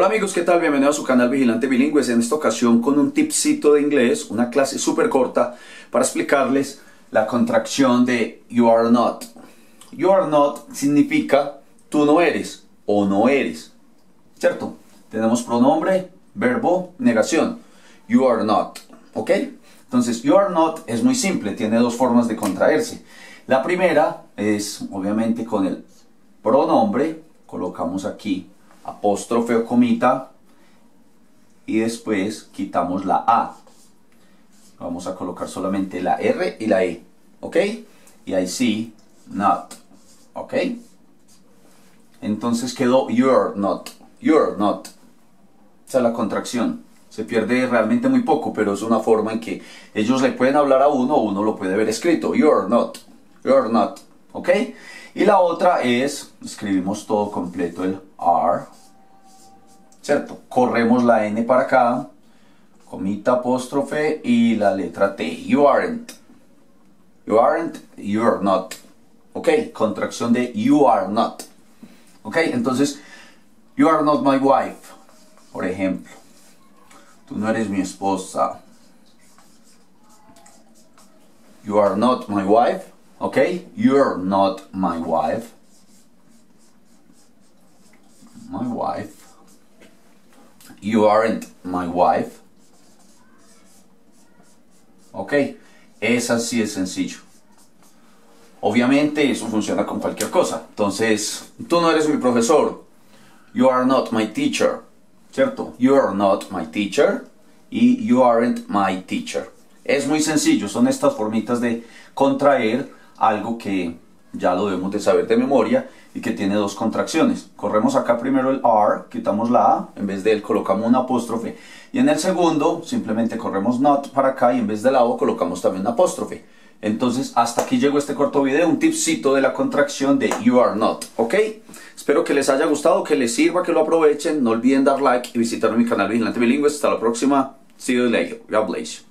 Hola amigos, ¿qué tal? Bienvenidos a su canal Vigilante Bilingües. En esta ocasión con un tipcito de inglés, una clase súper corta para explicarles la contracción de you are not. You are not significa tú no eres o no eres. ¿Cierto? Tenemos pronombre, verbo, negación. You are not. ¿Ok? Entonces, you are not es muy simple, tiene dos formas de contraerse. La primera es obviamente con el pronombre, colocamos aquí apóstrofe o comita y después quitamos la A. Vamos a colocar solamente la R y la E, ¿ok? Y ahí sí, not, ¿ok? Entonces quedó you're not, you're not. Esa es la contracción. Se pierde realmente muy poco, pero es una forma en que ellos le pueden hablar a uno o uno lo puede ver escrito. You're not, you're not, ¿ok? Y la otra es, escribimos todo completo el are, ¿cierto? Corremos la N para acá, comita apóstrofe y la letra T. You aren't. You aren't, you're not. ¿Ok? Contracción de you are not. ¿Ok? Entonces, you are not my wife, por ejemplo. Tú no eres mi esposa. You are not my wife. ¿Ok? You're not my wife. My wife. You aren't my wife. Ok, es así de sencillo. Obviamente eso funciona con cualquier cosa. Entonces, tú no eres mi profesor. You are not my teacher. ¿Cierto? You are not my teacher. Y you aren't my teacher. Es muy sencillo. Son estas formitas de contraer algo que ya lo debemos de saber de memoria y que tiene dos contracciones. Corremos acá primero el R, quitamos la A, en vez de él colocamos un apóstrofe y en el segundo simplemente corremos not para acá y en vez de la O colocamos también un apóstrofe. Entonces hasta aquí llegó este corto video, un tipcito de la contracción de you are not, ¿ok? Espero que les haya gustado, que les sirva, que lo aprovechen. No olviden dar like y visitar mi canal Vigilante Bilingüe. Hasta la próxima. See you later. God bless